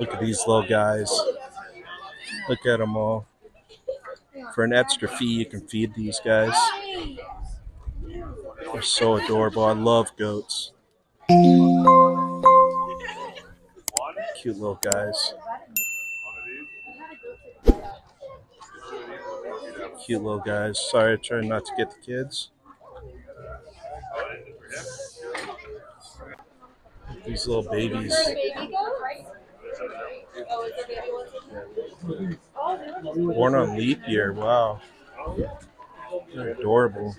Look at these little guys. Look at them all. For an extra fee, you can feed these guys. They're so adorable. I love goats. Cute little guys. Cute little guys. Sorry, I try not to get the kids. These little babies. Born on leap year. Wow. They're adorable.